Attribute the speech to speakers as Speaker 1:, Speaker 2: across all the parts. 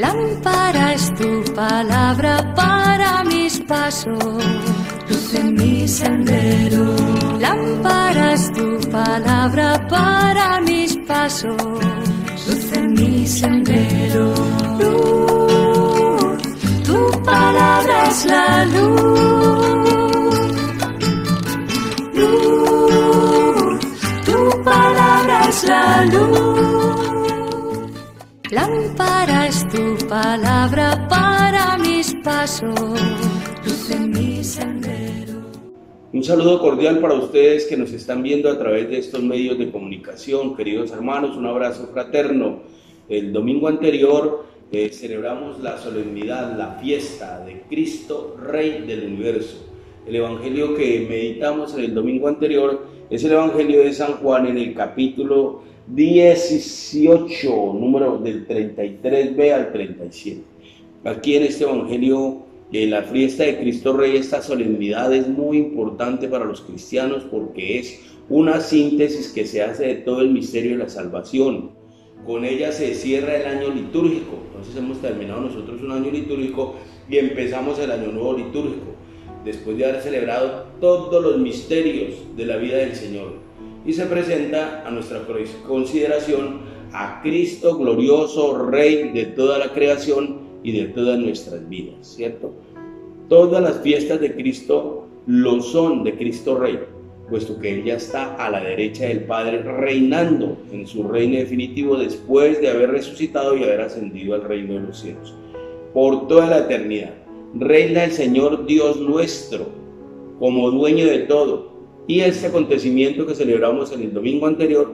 Speaker 1: Lámpara es tu palabra para mis pasos, luz en mi sendero. Lámpara es tu palabra para mis pasos, luz en mi sendero. Luz, tu palabra es la luz. Luz, tu palabra es la luz. Lámpara es tu palabra para mis pasos, luz en mi sendero.
Speaker 2: Un saludo cordial para ustedes que nos están viendo a través de estos medios de comunicación, queridos hermanos, un abrazo fraterno. El domingo anterior eh, celebramos la solemnidad, la fiesta de Cristo, Rey del Universo. El Evangelio que meditamos en el domingo anterior es el Evangelio de San Juan en el capítulo 18, número del 33b al 37. Aquí en este Evangelio, la fiesta de Cristo Rey, esta solemnidad es muy importante para los cristianos porque es una síntesis que se hace de todo el misterio de la salvación. Con ella se cierra el año litúrgico. Entonces hemos terminado nosotros un año litúrgico y empezamos el año nuevo litúrgico, después de haber celebrado todos los misterios de la vida del Señor y se presenta a nuestra consideración a Cristo glorioso, Rey de toda la creación y de todas nuestras vidas, ¿cierto? Todas las fiestas de Cristo lo son de Cristo Rey, puesto que Él ya está a la derecha del Padre reinando en su reino definitivo después de haber resucitado y haber ascendido al reino de los cielos. Por toda la eternidad, reina el Señor Dios nuestro como dueño de todo y este acontecimiento que celebramos en el domingo anterior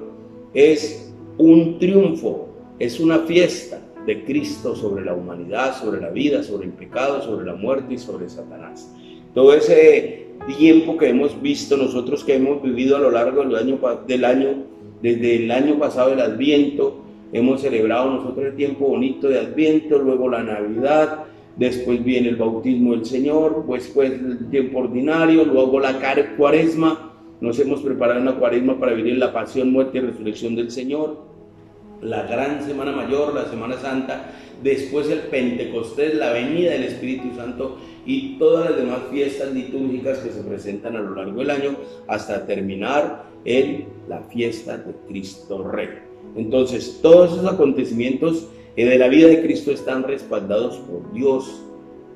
Speaker 2: es un triunfo, es una fiesta de Cristo sobre la humanidad, sobre la vida, sobre el pecado, sobre la muerte y sobre Satanás. Todo ese tiempo que hemos visto nosotros, que hemos vivido a lo largo del año, del año desde el año pasado el Adviento, hemos celebrado nosotros el tiempo bonito de Adviento, luego la Navidad, después viene el bautismo del Señor, después el tiempo ordinario, luego la cuaresma, nos hemos preparado una cuaresma para vivir la pasión, muerte y resurrección del Señor, la gran Semana Mayor, la Semana Santa, después el Pentecostés, la venida del Espíritu Santo y todas las demás fiestas litúrgicas que se presentan a lo largo del año hasta terminar en la fiesta de Cristo Rey. Entonces, todos esos acontecimientos de la vida de Cristo están respaldados por Dios.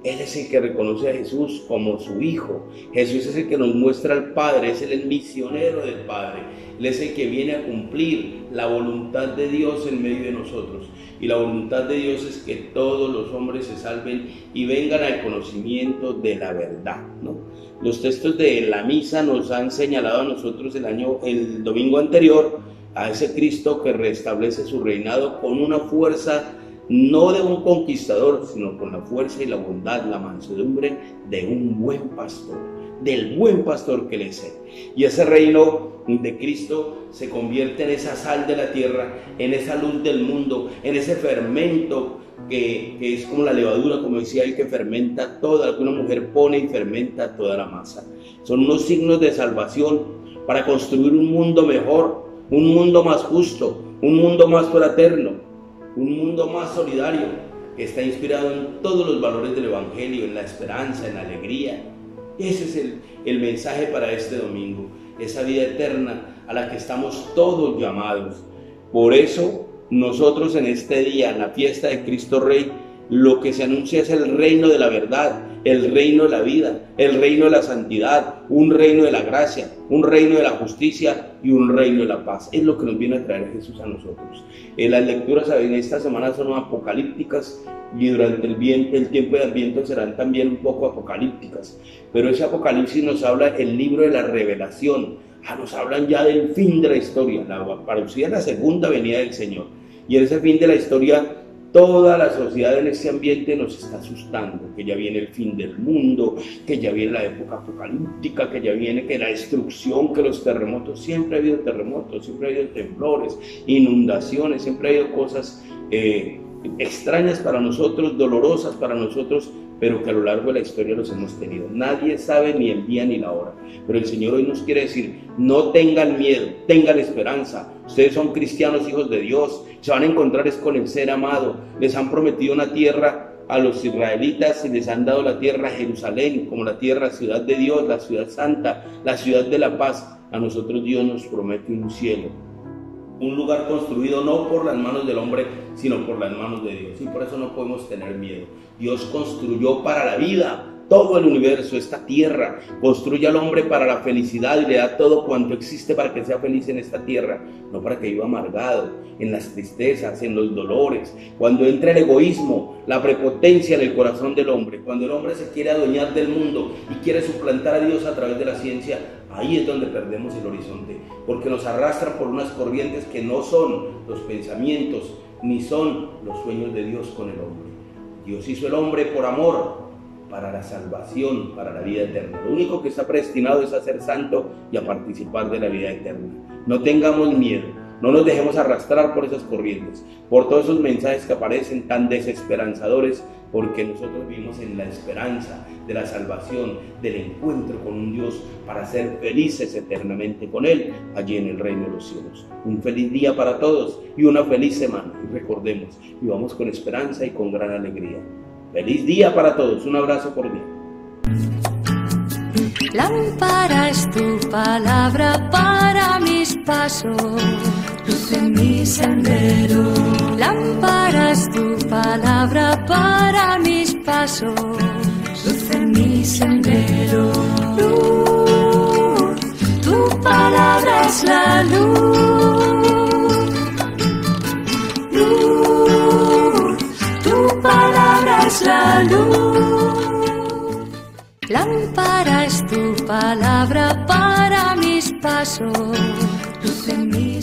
Speaker 2: Él es el que reconoce a Jesús como su Hijo. Jesús es el que nos muestra al Padre, es el misionero del Padre. Él es el que viene a cumplir la voluntad de Dios en medio de nosotros. Y la voluntad de Dios es que todos los hombres se salven y vengan al conocimiento de la verdad. Los textos de la misa nos han señalado a nosotros el, año, el domingo anterior a ese Cristo que restablece su reinado con una fuerza no de un conquistador, sino con la fuerza y la bondad, la mansedumbre de un buen pastor, del buen pastor que le es Y ese reino de Cristo se convierte en esa sal de la tierra, en esa luz del mundo, en ese fermento que, es como la levadura, como decía él, que fermenta toda, que una mujer pone y fermenta toda la masa. Son unos signos de salvación para construir un mundo mejor, un mundo más justo, un mundo más fraterno, un mundo más solidario, que está inspirado en todos los valores del Evangelio, en la esperanza, en la alegría. Ese es el, el mensaje para este domingo, esa vida eterna a la que estamos todos llamados. Por eso nosotros en este día, en la fiesta de Cristo Rey, lo que se anuncia es el reino de la verdad, el reino de la vida, el reino de la santidad, un reino de la gracia, un reino de la justicia y un reino de la paz. Es lo que nos viene a traer Jesús a nosotros. Eh, las lecturas en esta semana son apocalípticas y durante el, tiempo de Adviento serán también un poco apocalípticas. Pero ese apocalipsis nos habla el libro de la revelación. Ah, nos hablan ya del fin de la historia, la parucía la segunda venida del Señor. Y en ese fin de la historia Toda la sociedad en este ambiente nos está asustando, que ya viene el fin del mundo, que ya viene la época apocalíptica, que ya viene que la destrucción, que los terremotos, siempre ha habido terremotos, siempre ha habido temblores, inundaciones, siempre ha habido cosas eh, extrañas para nosotros, dolorosas para nosotros, pero que a lo largo de la historia los hemos tenido. Nadie sabe ni el día ni la hora. Pero el Señor hoy nos quiere decir, no tengan miedo, tengan esperanza. Ustedes son cristianos, hijos de Dios. Se van a encontrar es con el ser amado. Les han prometido una tierra a los israelitas y les han dado la tierra Jerusalén como la tierra, ciudad de Dios, la ciudad santa, la ciudad de la paz. A nosotros Dios nos promete un cielo un lugar construido no por las manos del hombre, sino por las manos de Dios. Y por eso no podemos tener miedo. Dios construyó para la vida todo el universo, esta tierra, construye al hombre para la felicidad y le da todo cuanto existe para que sea feliz en esta tierra, no para que viva amargado, en las tristezas, en los dolores. Cuando entra el egoísmo, la prepotencia en el corazón del hombre, cuando el hombre se quiere adueñar del mundo y quiere suplantar a Dios a través de la ciencia, ahí es donde perdemos el horizonte, porque nos arrastran por unas corrientes que no son los pensamientos ni son los sueños de Dios con el hombre. Dios hizo el hombre por amor, para la salvación, para la vida eterna. Lo único que está predestinado es a ser santo y a participar de la vida eterna. No tengamos miedo, no nos dejemos arrastrar por esas corrientes, por todos esos mensajes que aparecen tan desesperanzadores, porque nosotros vivimos en la esperanza de la salvación, del encuentro con un Dios para ser felices eternamente con Él allí en el reino de los cielos. Un feliz día para todos y una feliz semana. Y recordemos, vivamos con esperanza y con gran alegría. Feliz día para todos. Un abrazo por mí.
Speaker 1: Lámpara es tu palabra para mis pasos, luz en mi sendero. Lámpara es tu palabra para mis pasos, luz en mi sendero. Luz, tu palabra es la luz. La luz. Lámpara es tu palabra para mis pasos, luz en mi